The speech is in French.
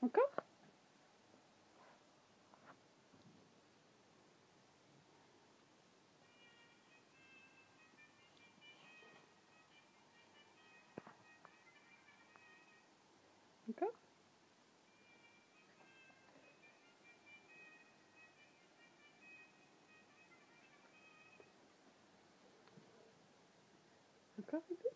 Encore? Encore? Encore un peu